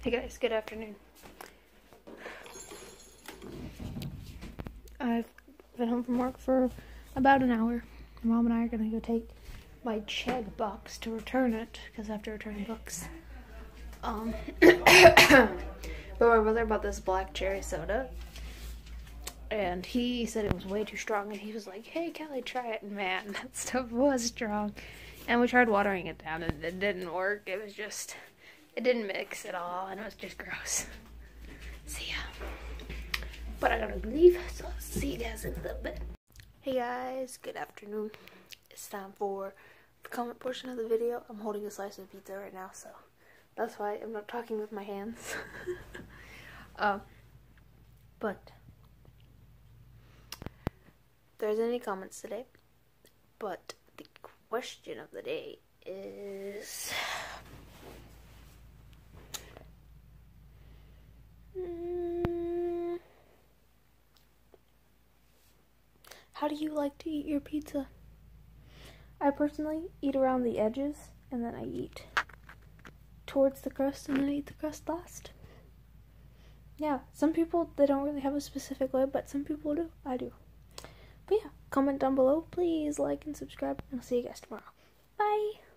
Hey guys, good afternoon. I've been home from work for about an hour. Mom and I are gonna go take my Chegg box to return it because I have to return books. Um, but my brother bought this black cherry soda, and he said it was way too strong. And he was like, "Hey, Kelly, try it." And man, that stuff was strong. And we tried watering it down, and it didn't work. It was just, it didn't mix at all, and it was just gross. See ya. But I gotta leave, so I'll see you guys in a little bit. Hey guys, good afternoon. It's time for the comment portion of the video. I'm holding a slice of pizza right now, so that's why I'm not talking with my hands. um, but there's any comments today. But the question of the day is. How do you like to eat your pizza? I personally eat around the edges and then I eat towards the crust and then I eat the crust last. Yeah, some people they don't really have a specific way, but some people do. I do. But yeah, comment down below, please like and subscribe, and I'll see you guys tomorrow. Bye.